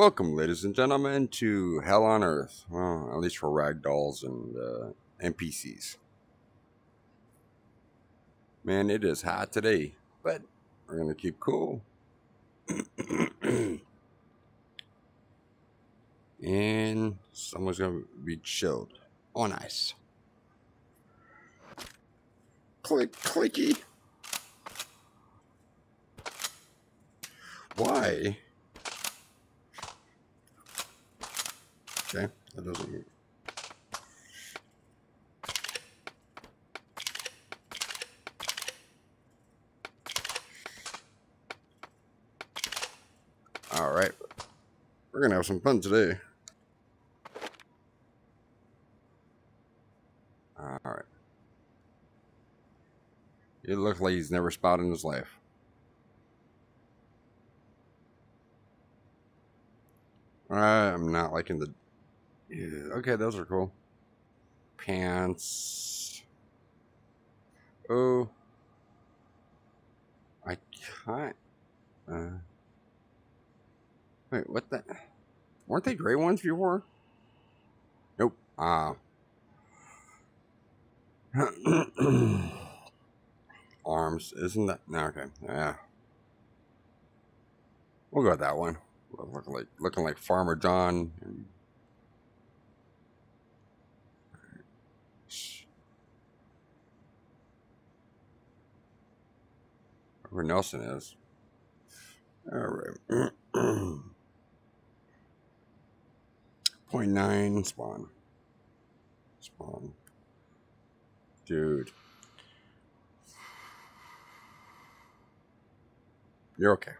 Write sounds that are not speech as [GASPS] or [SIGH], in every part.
Welcome, ladies and gentlemen, to Hell on Earth. Well, at least for ragdolls and uh, NPCs. Man, it is hot today, but we're going to keep cool. [CLEARS THROAT] and someone's going to be chilled on ice. Click, clicky. Why? Okay, that doesn't work. All right, we're gonna have some fun today. All right. It looks like he's never spotted in his life. I'm not liking the yeah, okay, those are cool. Pants. Oh. I can't. Uh, wait, what the? Weren't they gray ones before? Nope. Ah. Uh, [CLEARS THROAT] arms, isn't that? No, okay. Yeah. We'll go with that one. Looking like looking like Farmer John. Where Nelson is. All right. [CLEARS THROAT] Point nine spawn. Spawn. Dude. You're okay.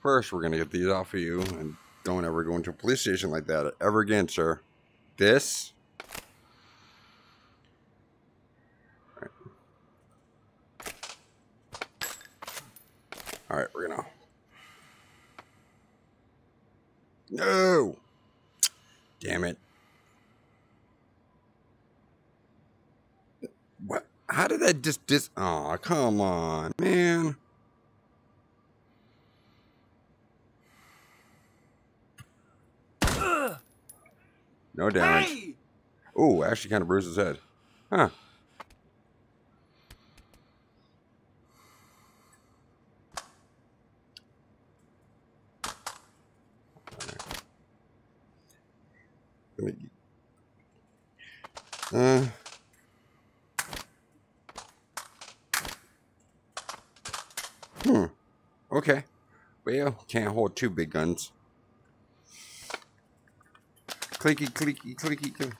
First, we're going to get these off of you and don't ever go into a police station like that ever again, sir. This All right, we're gonna. No! Damn it. What? How did that just dis. Oh, come on, man. No damage. Hey! Oh, actually kind of bruised his head. Huh. Uh, hmm. Okay. Well, can't hold two big guns. Clicky, clicky, clicky, clicky.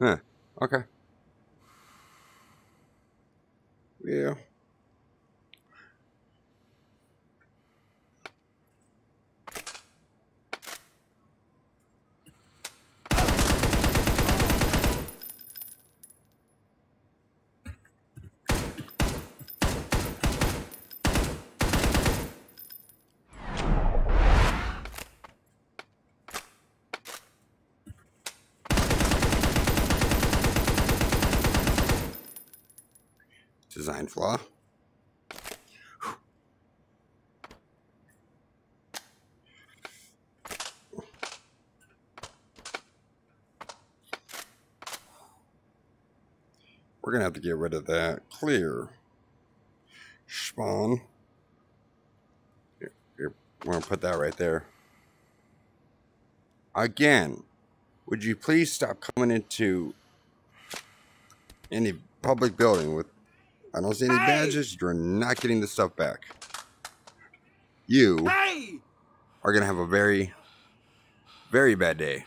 Huh. Okay. Yeah. Design flaw. We're going to have to get rid of that. Clear. Spawn. We're going to put that right there. Again, would you please stop coming into any public building with I don't see any hey! badges. You're not getting the stuff back. You hey! are going to have a very, very bad day.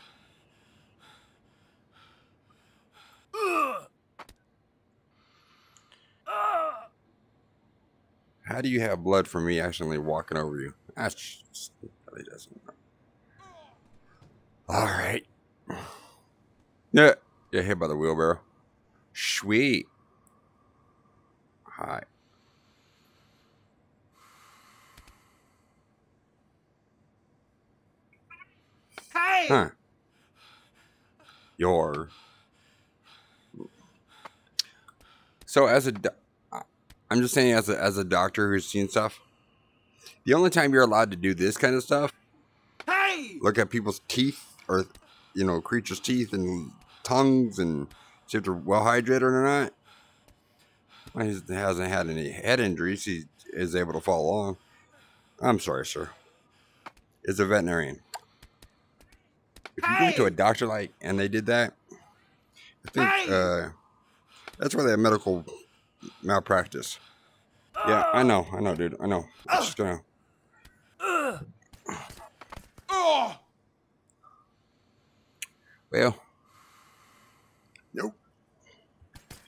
How do you have blood from me accidentally walking over you? That's just, really doesn't. All right. Yeah, yeah, hit by the wheelbarrow. Sweet. Hi. Hey. Huh. Your. So as a, uh, I'm just saying, as a as a doctor who's seen stuff, the only time you're allowed to do this kind of stuff, Hey! look at people's teeth or you know creatures' teeth and tongues and see if they're well hydrated or not. He hasn't had any head injuries. He is able to follow along. I'm sorry, sir. Is a veterinarian. If you go to a doctor like and they did that, I think Hey! uh, that's where they have medical malpractice. Yeah, I know, I know, dude. I know. It's just gonna. Well. Nope.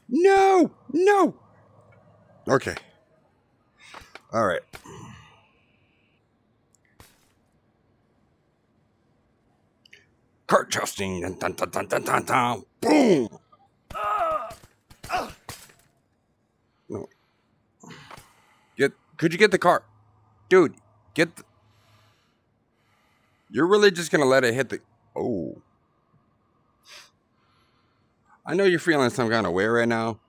No! No! Okay. All right. Cart testing. Dun, dun, dun, dun, dun, dun, dun. Boom! No. Get. Could you get the car, dude? Get. The, you're really just gonna let it hit the. Oh. I know you're feeling some kind of way right now,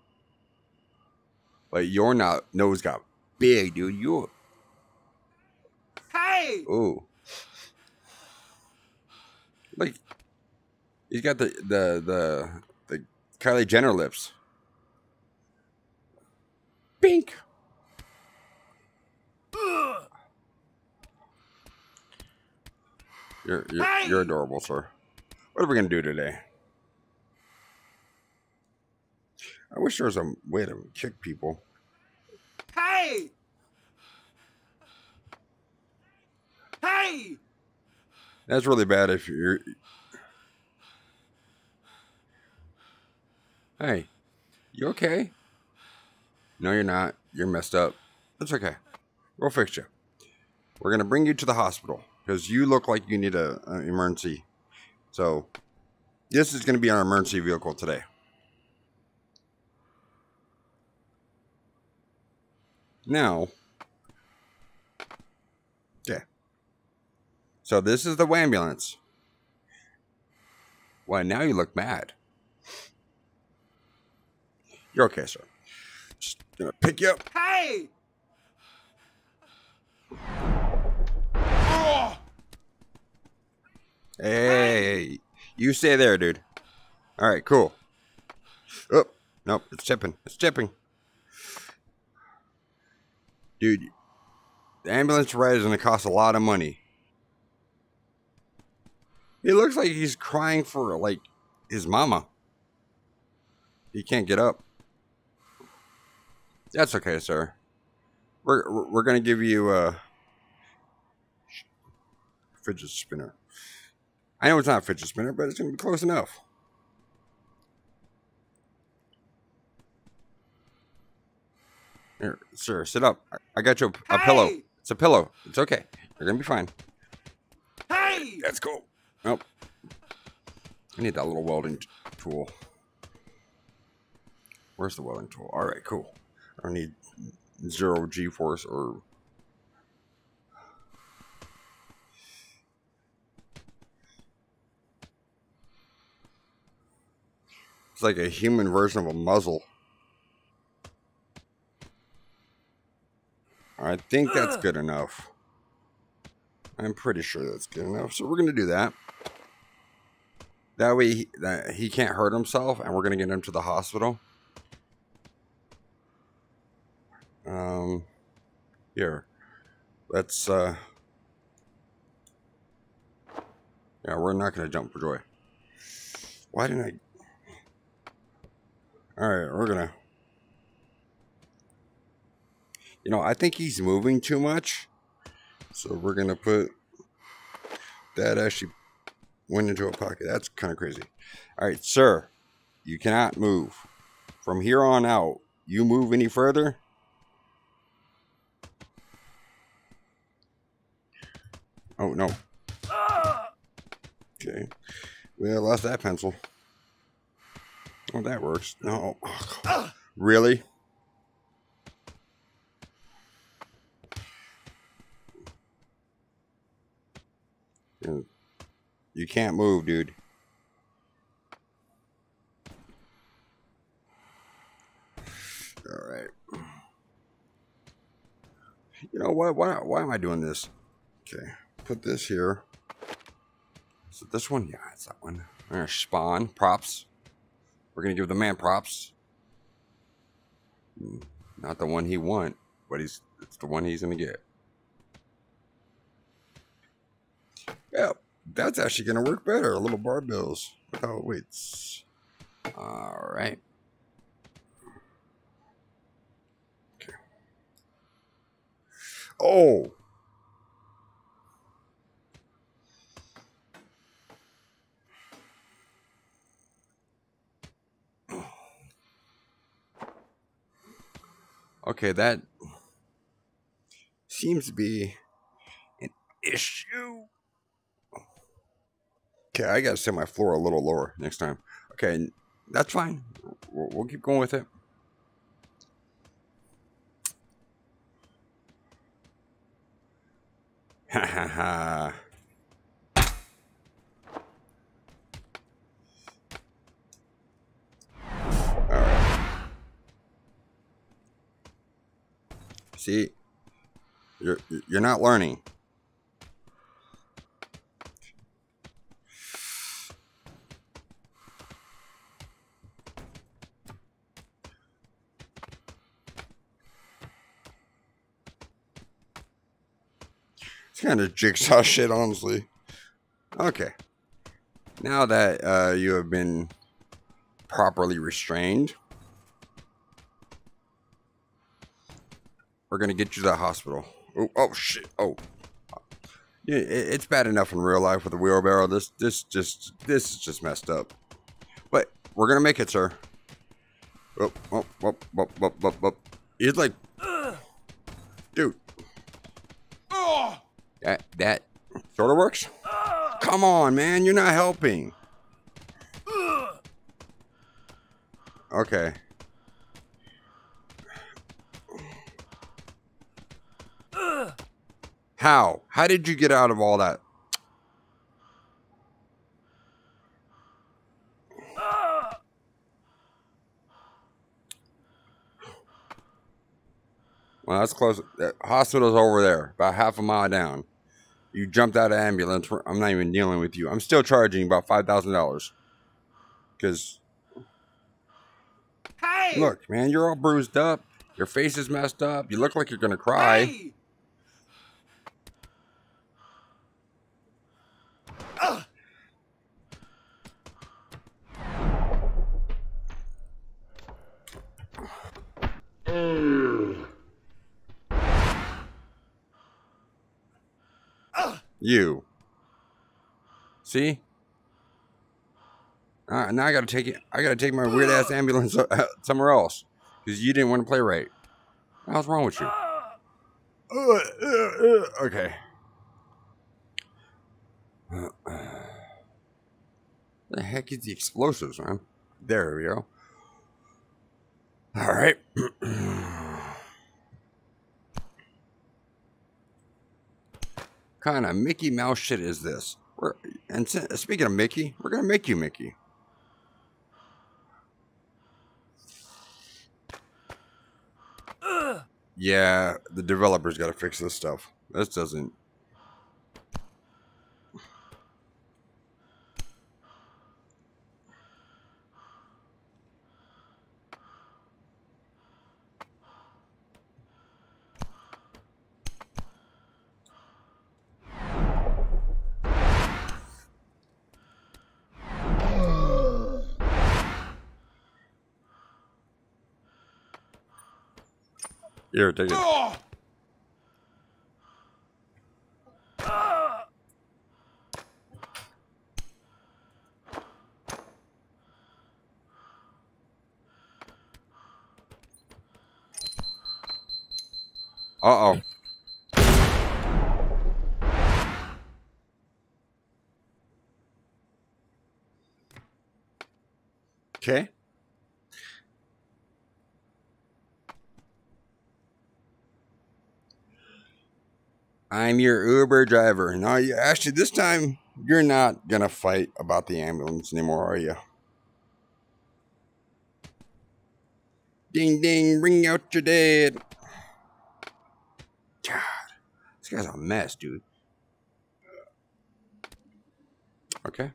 but your no- nose got big, dude. You. Hey! Oh. Like. He's got the the the the Kylie Jenner lips. Bink. You're you're, Hey! you're adorable, sir. What are we gonna do today? I wish there was a way to kick people. Hey! Hey! That's really bad if you're. Hey, you okay? No, you're not. You're messed up. That's okay. We'll fix you. We're gonna bring you to the hospital because you look like you need a, an emergency. So, this is gonna be our emergency vehicle today. Now, yeah. So this is the ambulance. Why now you look mad? You're okay, sir. Just gonna pick you up. Hey! Oh! Hey, you stay there, dude. All right, cool. Oh, nope, it's tipping. It's tipping. Dude, the ambulance ride is going to cost a lot of money. He looks like he's crying for, like, his mama. He can't get up. That's okay, sir. We're, we're going to give you a fidget spinner. I know it's not a fidget spinner, but it's going to be close enough. Here, sir, sit up. I- got you a, a pillow. It's a pillow. It's okay. You're going to be fine. Hey! That's cool. Nope. I need that little welding tool. Where's the welding tool? All right, cool. I don't need zero G force or. It's like a human version of a muzzle. I think that's [GASPS] good enough. I'm pretty sure that's good enough. So we're going to do that. That way he, that he can't hurt himself and we're going to get him to the hospital. Um, here. Let's, uh, yeah, we're not going to jump for joy. Why didn't I? All right, we're going to. You know, I think he's moving too much. So we're going to put that actually went into a pocket. That's kind of crazy. All right, sir, you cannot move. From here on out, you move any further. Oh, no. Okay. Well, I lost that pencil. Oh, that works. No. Really? You can't move, dude. All right. You know what? Why, why am I doing this? Okay, put this here. So this one, yeah, it's that one. We're gonna spawn props. We're gonna give the man props. Hmm, Not the one he want, but he's it's the one he's gonna get. Yeah, that's actually gonna work better. A little barbells without weights. All right. Oh. Okay, that seems to be an issue. Okay, I gotta set my floor a little lower next time. Okay, that's fine. We'll, we'll keep going with it. Ha ha ha. See, you're you're not learning. Kind of jigsaw shit, honestly. Okay. Now that uh, you have been properly restrained, we're gonna get you to the hospital. Oh, oh shit! Oh, it, it's bad enough in real life with a wheelbarrow. This, this, just, this is just messed up. But we're gonna make it, sir. Oh, oh, oh, oh, oh, oh, oh. He's like, dude! That that sort of works. Come on, man, you're not helping. Okay. How? How did you get out of all that? Well, that's close. The hospital's over there, about half a mile down. You jumped out of ambulance. I'm not even dealing with you. I'm still charging about five thousand dollars. Because Hey! look, man, you're all bruised up. Your face is messed up. You look like you're gonna cry. Hey! You. See? Uh, now I gotta take it. I gotta take my weird ass ambulance uh, somewhere else because you didn't want to play right. What's wrong with you? Uh, uh, okay. the heck is the explosives, man? There we go. All right. [CLEARS THROAT] kind of Mickey Mouse shit is this? We're, and speaking of Mickey, we're gonna make you Mickey. Yeah, the developers got to fix this stuff. This doesn't. It. Oh! Uh oh. Okay. I'm your Uber driver. No, you actually this time you're not gonna fight about the ambulance anymore, are you? Ding ding, bring out your dad. God. This guy's a mess, dude. Okay.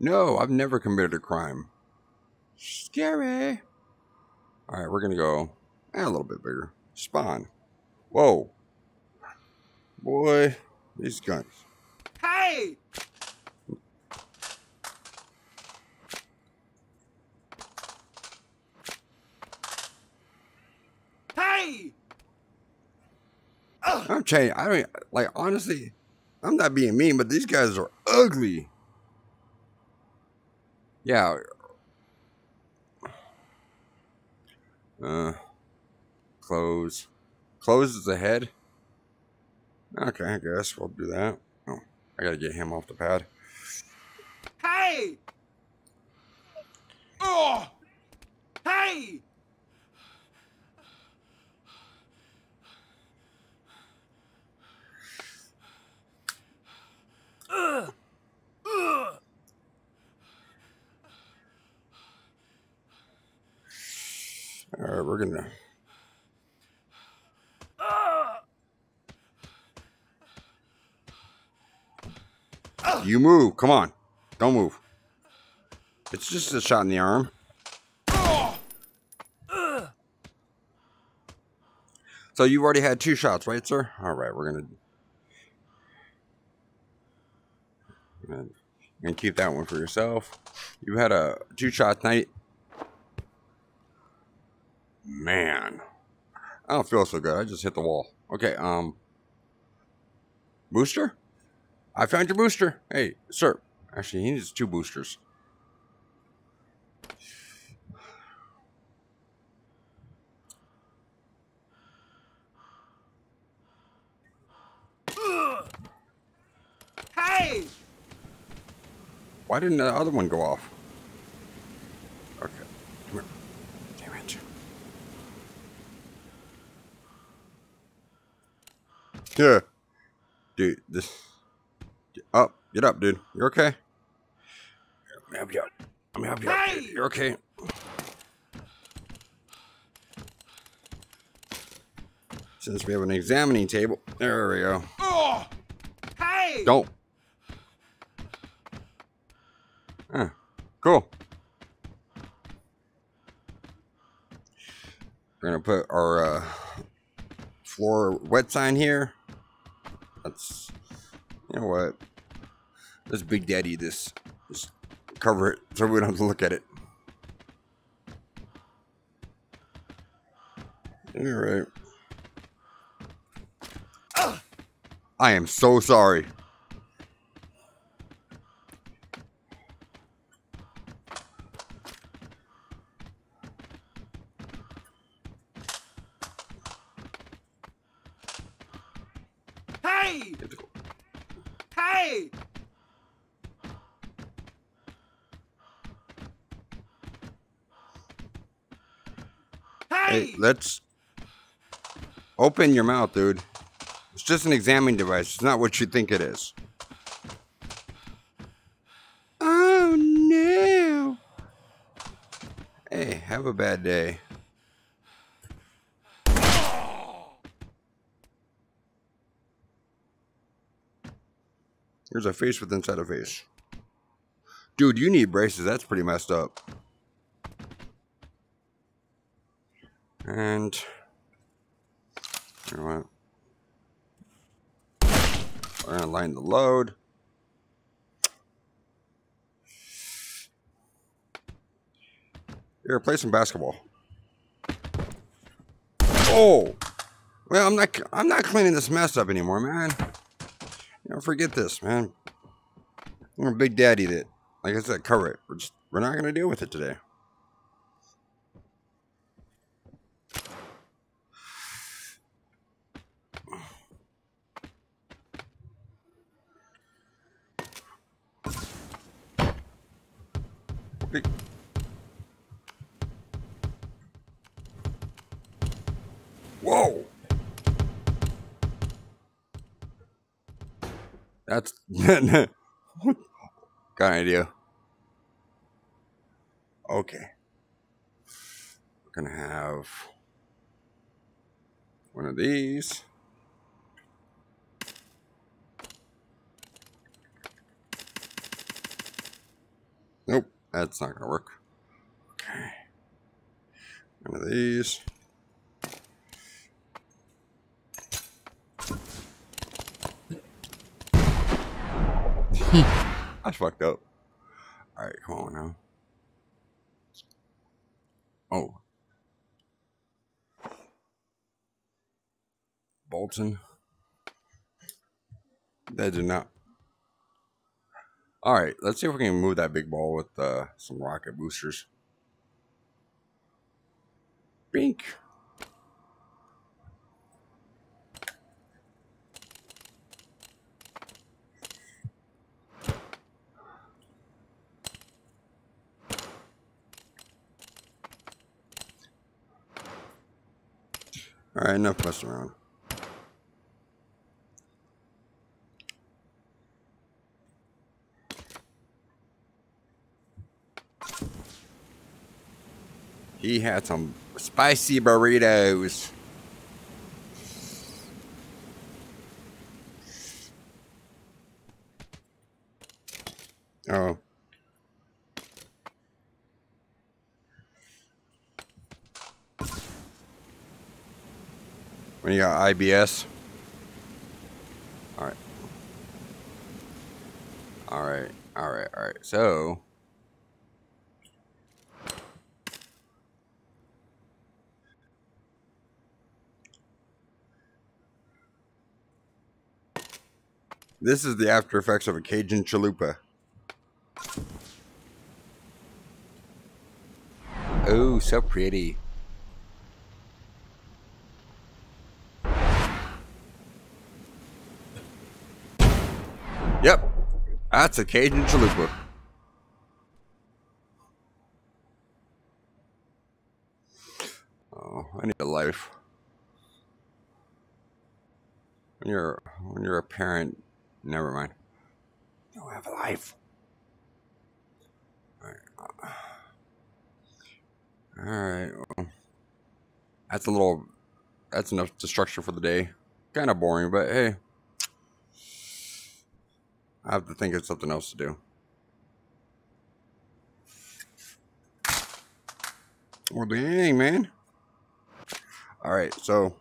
No, I've never committed a crime. Scary. All right, we're gonna go eh, a little bit bigger. Spawn. Whoa. Boy, these guns. Hey! Hey! I'm telling you, I don't like honestly. I'm not being mean, but these guys are ugly. Yeah. Uh, close. Close is ahead. Okay, I guess we'll do that. Oh, I gotta get him off the pad. Hey! Oh! Hey! Ugh! Ugh! All right, we're gonna. You move. Come on. Don't move. It's just a shot in the arm. So you've already had two shots, right, sir? All right, we're gonna. And, keep that one for yourself. You had a two shot night. Man, I don't feel so good. I just hit the wall. Okay, um, booster. I found your booster. Hey, sir. Actually, he needs two boosters. Hey! Why didn't the other one go off? Okay, come here. Damn it. Yeah. Dude, this. Up. Get up, dude. You're okay? Let me help you out. Let me help you out. dude. You're okay. Since we have an examining table. There we go. Oh! Hey! Don't. Huh. Cool. We're gonna put our uh, floor wet sign here. That's you know what. Let's Big Daddy this. Just cover it so we don't have to look at it. All right. I am so sorry. Hey! Hey! Hey, let's open your mouth, dude. It's just an examining device. It's not what you think it is. Oh no. Hey, have a bad day. Here's a face with inside a face. Dude, you need braces. That's pretty messed up. And? We're gonna line the load. Here, play some basketball. Oh, well, I'm not. I'm not cleaning this mess up anymore, man. You know, forget this, man. I'm a big daddy that, like I said, cover it. We're just, we're not gonna deal with it today. Whoa! That's [LAUGHS] got an idea. Okay, we're gonna have One of these. Nope, that's not gonna work. Okay. One of these. [LAUGHS] I fucked up. Alright, come on now. Oh. Bolton. That did not. Alright, let's see if we can move that big ball with uh, some rocket boosters. Bink. Alright, enough messing around. He had some spicy burritos. Oh. When you got IBS. Alright. Alright, alright, alright. So. This is the after effects of a Cajun chalupa. Oh, so pretty. Yep, that's a Cajun chalupa. Oh, I need a life. When you're when you're a parent, never mind. You don't have a life. All right. Uh, All right. Well, that's a little. That's enough destruction for the day. Kind of boring, but hey. I have to think of something else to do. Well, dang, man. All right, so.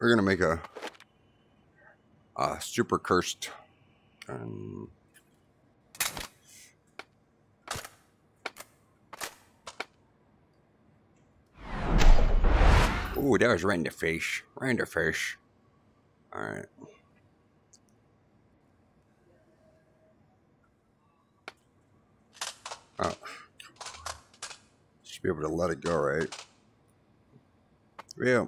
We're gonna make a, a super cursed um, Ooh, that was the face. Alright. Oh. Should be able to let it go, right? Yeah.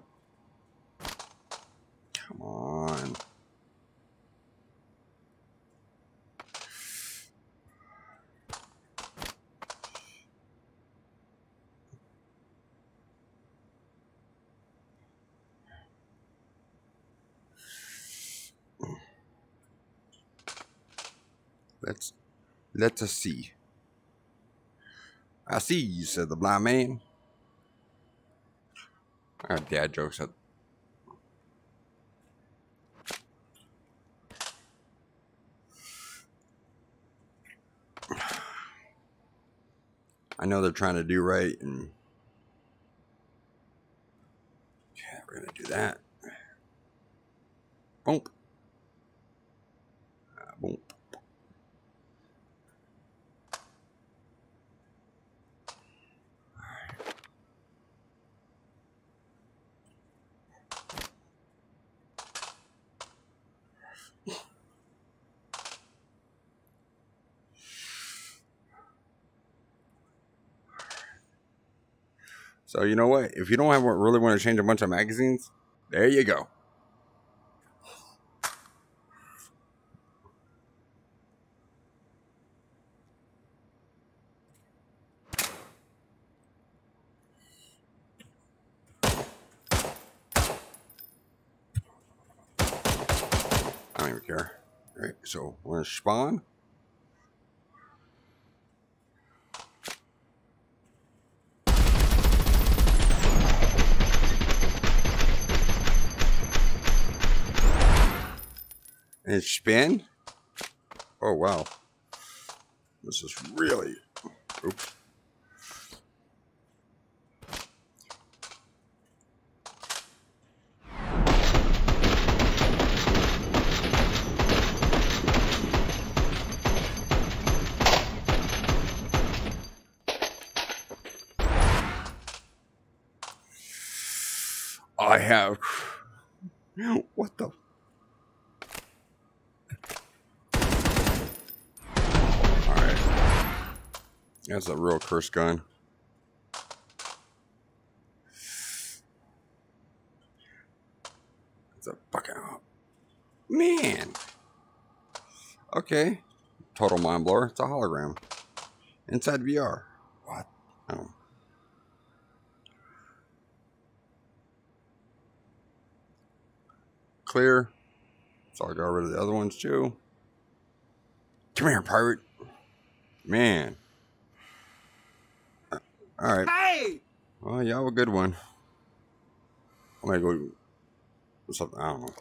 Come on. Let's let us see. I see you, said the blind man. Got dad jokes at I know they're trying to do right and yeah, we're gonna do that. you know what? If you don't have really want to change a bunch of magazines, there you go. I don't even care. All right, so we're gonna spawn. And spin. Oh wow. This is really oops. I have. What the? That's a real curse gun. It's a fucking. Man! Okay. Total mind blower. It's a hologram. Inside VR. What? Oh. clear. So I got rid of the other ones too. Come here, pirate. Man. All right. Hey! Well, you have a good one. I'm gonna go. Something I don't know.